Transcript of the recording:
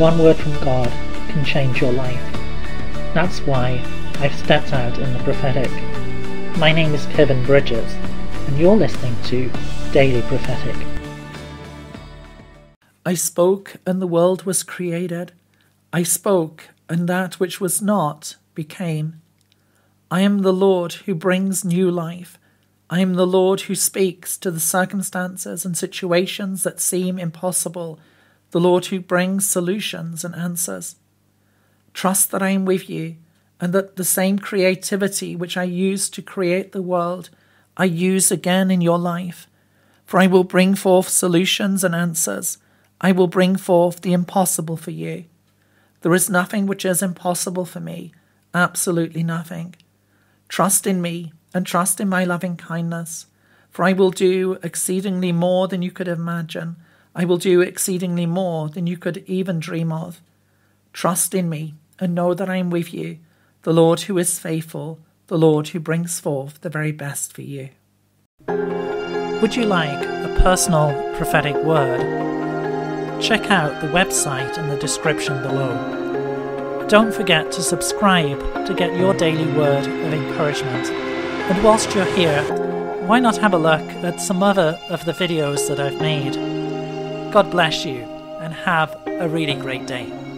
one word from God can change your life. That's why I've stepped out in the prophetic. My name is Kevin Bridges, and you're listening to Daily Prophetic. I spoke, and the world was created. I spoke, and that which was not became. I am the Lord who brings new life. I am the Lord who speaks to the circumstances and situations that seem impossible, the Lord who brings solutions and answers. Trust that I am with you, and that the same creativity which I used to create the world, I use again in your life. For I will bring forth solutions and answers. I will bring forth the impossible for you. There is nothing which is impossible for me, absolutely nothing. Trust in me and trust in my loving kindness, for I will do exceedingly more than you could imagine. I will do exceedingly more than you could even dream of. Trust in me and know that I am with you, the Lord who is faithful, the Lord who brings forth the very best for you. Would you like a personal prophetic word? check out the website in the description below. Don't forget to subscribe to get your daily word of encouragement. And whilst you're here, why not have a look at some other of the videos that I've made? God bless you and have a really great day.